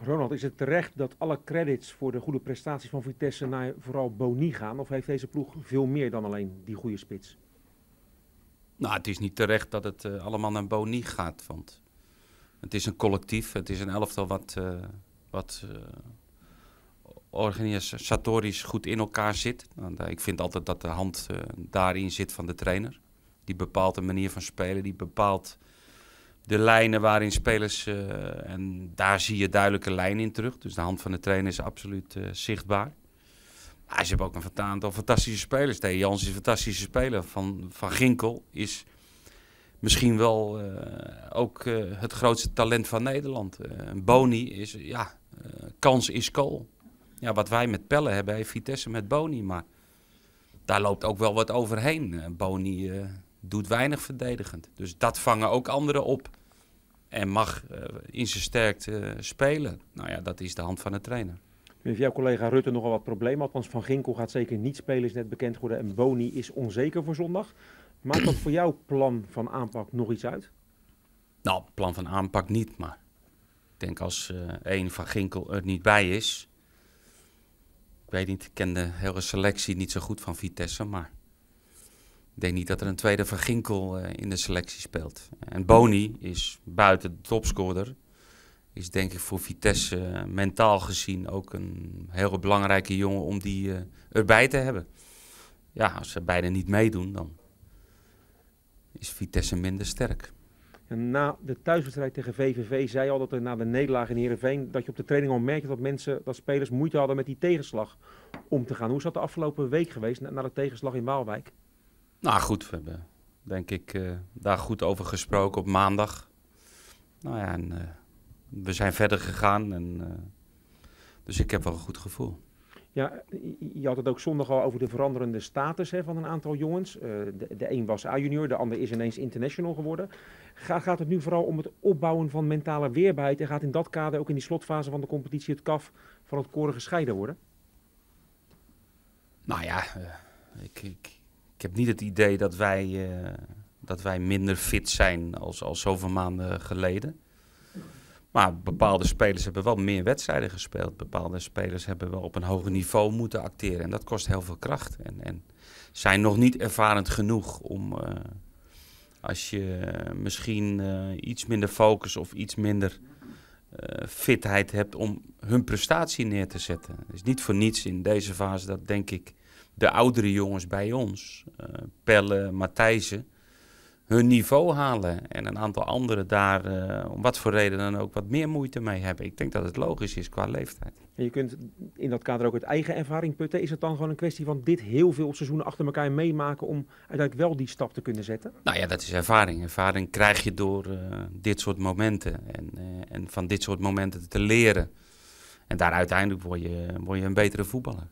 Ronald, is het terecht dat alle credits voor de goede prestaties van Vitesse naar vooral Boni gaan? Of heeft deze ploeg veel meer dan alleen die goede spits? Nou, het is niet terecht dat het uh, allemaal naar Boni gaat. Want het is een collectief, het is een elftal wat, uh, wat uh, organisatorisch goed in elkaar zit. Ik vind altijd dat de hand daarin zit van de trainer. Die bepaalt de manier van spelen, die bepaalt de lijnen waarin spelers, uh, en daar zie je duidelijke lijn in terug. Dus de hand van de trainer is absoluut uh, zichtbaar. Maar ze hebben ook een aantal fantastische spelers. Theo Jans is een fantastische speler. Van, van Ginkel is misschien wel uh, ook het grootste talent van Nederland. Boni is, ja, kans is kool. Ja, wat wij met Pelle hebben, heeft Vitesse met Boni. Maar daar loopt ook wel wat overheen. Boni doet weinig verdedigend. Dus dat vangen ook anderen op. En mag uh, in zijn sterkte spelen. Nou ja, dat is de hand van de trainer. Nu heeft jouw collega Rutte nogal wat problemen. Althans, Van Ginkel gaat zeker niet spelen, is net bekend geworden. En Boni is onzeker voor zondag. Maakt dat voor jouw plan van aanpak nog iets uit? Nou, plan van aanpak niet. Maar ik denk als uh, één Van Ginkel er niet bij is. Ik weet niet, ik ken de hele selectie niet zo goed van Vitesse. Maar ik denk niet dat er een tweede Van Ginkel uh, in de selectie speelt. En Boni is buiten de topscorer. Is denk ik voor Vitesse uh, mentaal gezien ook een heel belangrijke jongen om die uh, erbij te hebben. Ja, als ze beide niet meedoen, dan is Vitesse minder sterk. En na de thuiswedstrijd tegen VVV zei je al dat er na de nederlaag in Heerenveen... dat je op de training al merkte dat mensen, dat spelers moeite hadden met die tegenslag om te gaan. Hoe is dat de afgelopen week geweest na de tegenslag in Waalwijk? Nou goed, we hebben denk ik uh, daar goed over gesproken op maandag. Nou ja, en uh, we zijn verder gegaan. En, uh, dus ik heb wel een goed gevoel. Ja, je had het ook zondag al over de veranderende status hè, van een aantal jongens. de, de een was A-junior, de ander is ineens international geworden. Gaat, gaat het nu vooral om het opbouwen van mentale weerbaarheid... en gaat in dat kader ook in die slotfase van de competitie het kaf van het koren gescheiden worden? Nou ja, ik, ik, ik heb niet het idee dat wij, uh, dat wij minder fit zijn als, als zoveel maanden geleden. Maar bepaalde spelers hebben wel meer wedstrijden gespeeld. Bepaalde spelers hebben wel op een hoger niveau moeten acteren. En dat kost heel veel kracht. En, en zijn nog niet ervarend genoeg om, uh, als je misschien uh, iets minder focus of iets minder fitheid hebt, om hun prestatie neer te zetten. Is niet voor niets in deze fase dat, denk ik, de oudere jongens bij ons, uh, Pelle, Matthijsen, hun niveau halen. En een aantal anderen daar, uh, om wat voor reden dan ook, wat meer moeite mee hebben. Ik denk dat het logisch is qua leeftijd. En je kunt in dat kader ook het eigen ervaring putten. Is het dan gewoon een kwestie van dit heel veel seizoenen achter elkaar meemaken om uiteindelijk wel die stap te kunnen zetten? Nou ja, dat is ervaring. Ervaring krijg je door uh, dit soort momenten en, en van dit soort momenten te leren. En daar uiteindelijk word je, word je een betere voetballer.